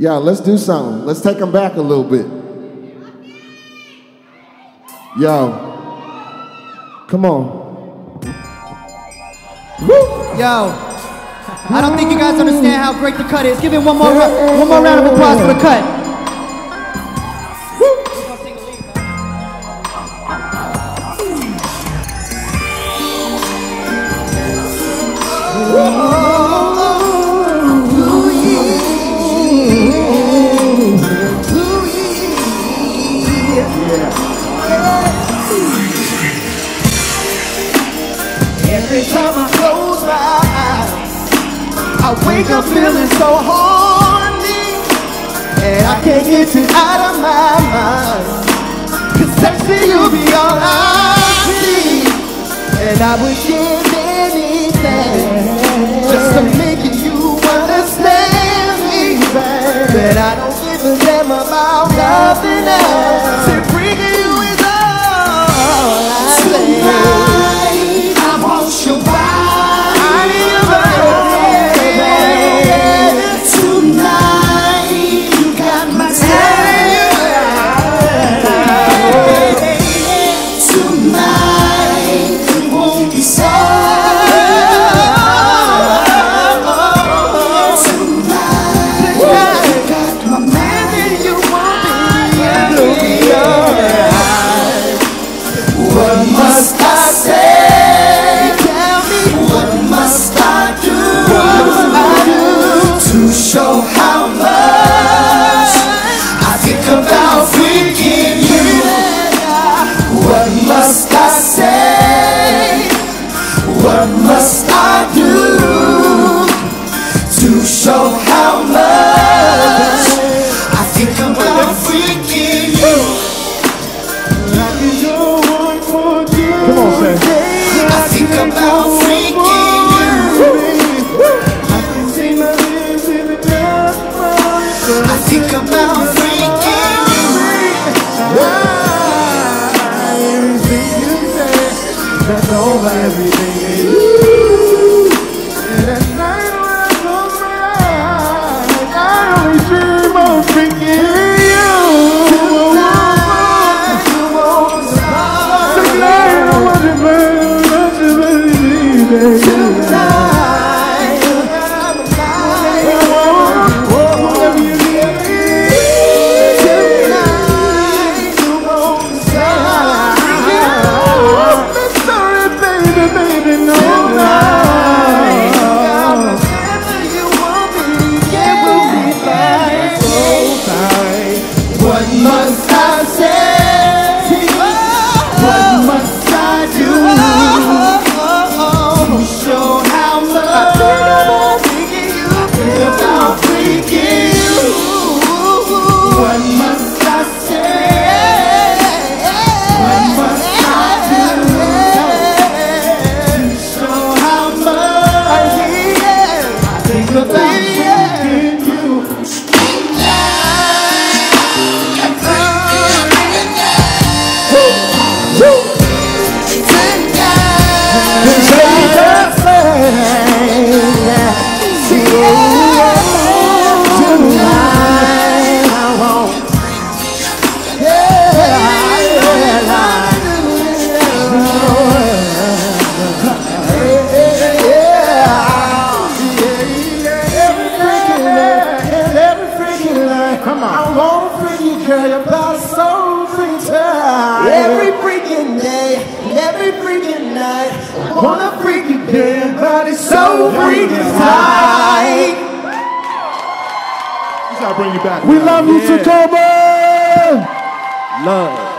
Yeah, let's do something. Let's take them back a little bit. Yo. Come on. Yo, I don't think you guys understand how great the cut is. Give it one more, one more round of applause for the cut. I wake up feeling so horny, and I can't get you out of my mind. Cause sexy, you'll be all I see, and I would give anything just to make you understand me, babe. That I don't give a damn about nothing else. Must I do to show how much I think about freaking you? Come on, Sam. I think about freaking you. I think about freaking What I think about Come on. I wanna freak you, girl, your body's so freaking tight. Every freaking day, every freaking night. I wanna freak you, girl, your body's so freaking tight. I'll bring you back. We love you, Tacoma! Love.